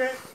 Okay.